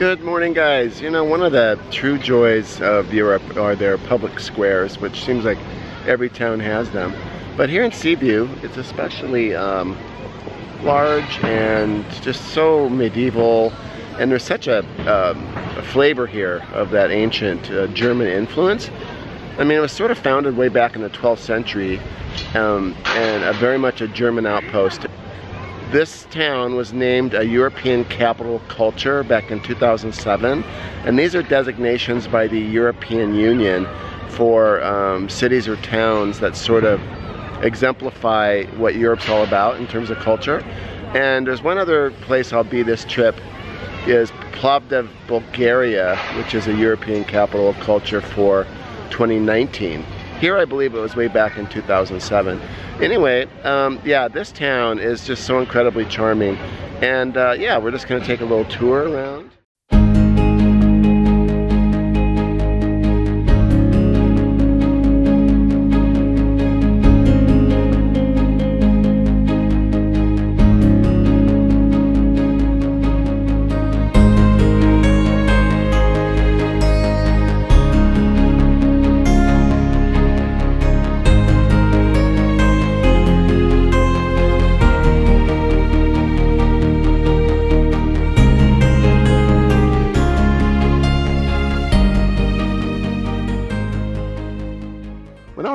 Good morning guys. You know, one of the true joys of Europe are their public squares, which seems like every town has them. But here in Sibiu, it's especially um, large and just so medieval. And there's such a, um, a flavor here of that ancient uh, German influence. I mean, it was sort of founded way back in the 12th century um, and a very much a German outpost. This town was named a European Capital Culture back in 2007, and these are designations by the European Union for um, cities or towns that sort of exemplify what Europe's all about in terms of culture. And there's one other place I'll be this trip is Plovdiv, Bulgaria, which is a European capital of culture for 2019. Here I believe it was way back in 2007. Anyway, um, yeah, this town is just so incredibly charming. And uh, yeah, we're just gonna take a little tour around.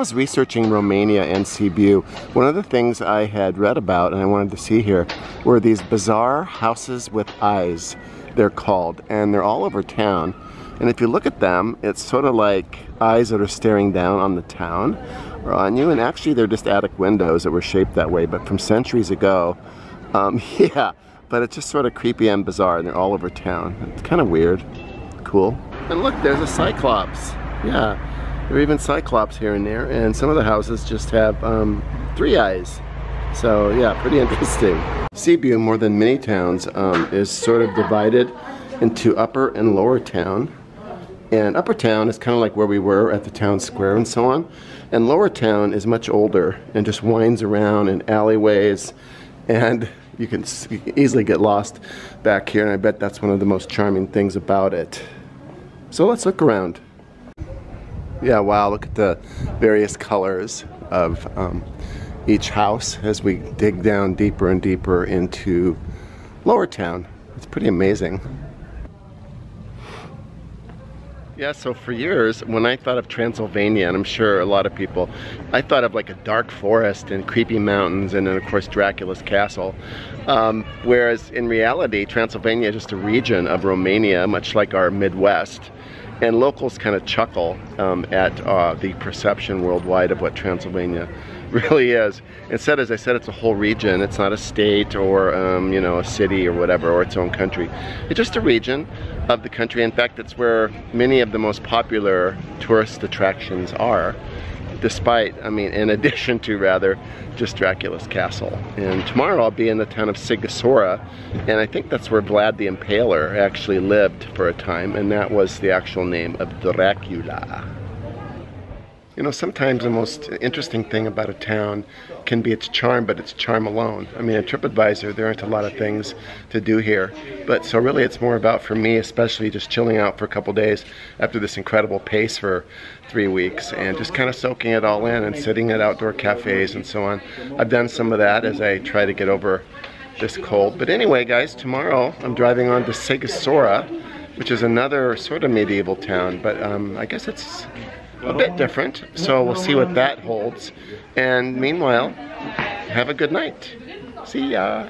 Was researching Romania and Sibiu, one of the things I had read about and I wanted to see here were these bizarre houses with eyes, they're called, and they're all over town. And if you look at them, it's sort of like eyes that are staring down on the town or on you. And actually, they're just attic windows that were shaped that way, but from centuries ago. Um, yeah, but it's just sort of creepy and bizarre, and they're all over town. It's kind of weird. Cool. And look, there's a cyclops. Yeah. There are even cyclops here and there, and some of the houses just have um, three eyes. So yeah, pretty interesting. Sibiu, more than many towns, um, is sort of divided into upper and lower town. And upper town is kind of like where we were at the town square and so on. And lower town is much older and just winds around in alleyways. And you can easily get lost back here, and I bet that's one of the most charming things about it. So let's look around. Yeah, wow, look at the various colors of um, each house as we dig down deeper and deeper into Lower Town. It's pretty amazing. Yeah, so for years, when I thought of Transylvania, and I'm sure a lot of people, I thought of like a dark forest and creepy mountains and then of course Dracula's castle. Um, whereas in reality, Transylvania is just a region of Romania, much like our Midwest. And locals kind of chuckle um, at uh, the perception worldwide of what Transylvania really is. Instead, as I said, it's a whole region. It's not a state or, um, you know, a city or whatever, or its own country. It's just a region of the country. In fact, it's where many of the most popular tourist attractions are despite, I mean, in addition to rather, just Dracula's castle. And tomorrow I'll be in the town of Sighisoara, and I think that's where Vlad the Impaler actually lived for a time, and that was the actual name of Dracula. You know, sometimes the most interesting thing about a town can be its charm, but its charm alone. I mean, at TripAdvisor, there aren't a lot of things to do here. But so really it's more about, for me especially, just chilling out for a couple days after this incredible pace for three weeks and just kind of soaking it all in and sitting at outdoor cafes and so on. I've done some of that as I try to get over this cold. But anyway, guys, tomorrow I'm driving on to Sighisoara, which is another sort of medieval town, but um, I guess it's a bit different. So we'll see what that holds. And meanwhile, have a good night. See ya.